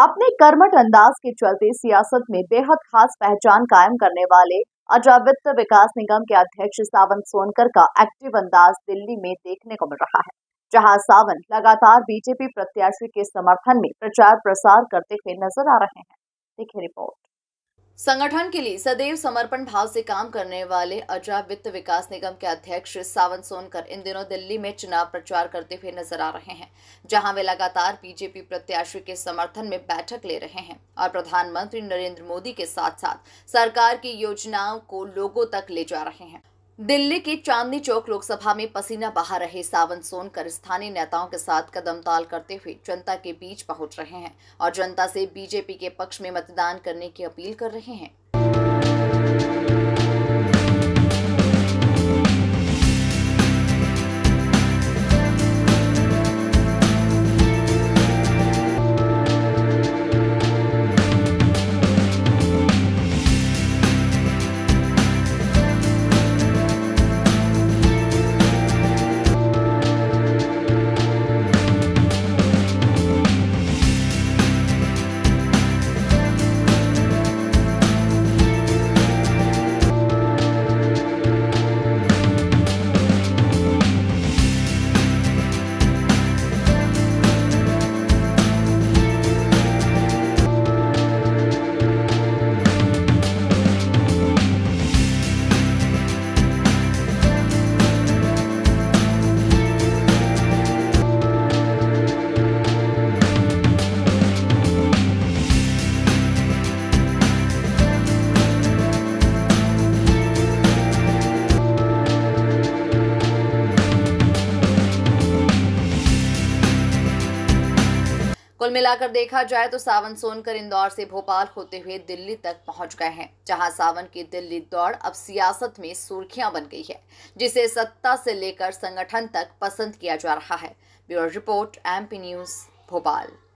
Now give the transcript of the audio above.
अपने कर्मठ अंदाज के चलते सियासत में बेहद खास पहचान कायम करने वाले अजावित विकास निगम के अध्यक्ष सावंत सोनकर का एक्टिव अंदाज दिल्ली में देखने को मिल रहा है। जहाँ सावंत लगातार बीजेपी प्रत्याशी के समर्थन में प्रचार प्रसार करते हुए नज़र आ रहे हैं। देखिए रिपोर्ट। संगठन के लिए सदैव समर्पण भाव से काम करने वाले अजा वित्त विकास निगम के अध्यक्ष सावन सोनकर इन दिनों दिल्ली में चुनाव प्रचार करते हुए नज़र आ रहे हैं, जहाँ वे लगातार बीजेपी प्रत्याशी के समर्थन में बैठक ले रहे हैं और प्रधानमंत्री नरेंद्र मोदी के साथ साथ सरकार की योजनाओं को लोगों तक ले जा रहे हैं। दिल्ली के चांदनी चौक लोकसभा में पसीना बहा रहे सावन सोनकर स्थानीय नेताओं के साथ कदम ताल करते हुए जनता के बीच पहुँच रहे हैं और जनता से बीजेपी के पक्ष में मतदान करने की अपील कर रहे हैं। कुल मिलाकर देखा जाए तो सावन सोनकर इंदौर से भोपाल होते हुए दिल्ली तक पहुँच गए हैं, जहाँ सावन की दिल्ली दौड़ अब सियासत में सुर्खियाँ बन गई है, जिसे सत्ता से लेकर संगठन तक पसंद किया जा रहा है। Bureau report, MP news, Bhopal.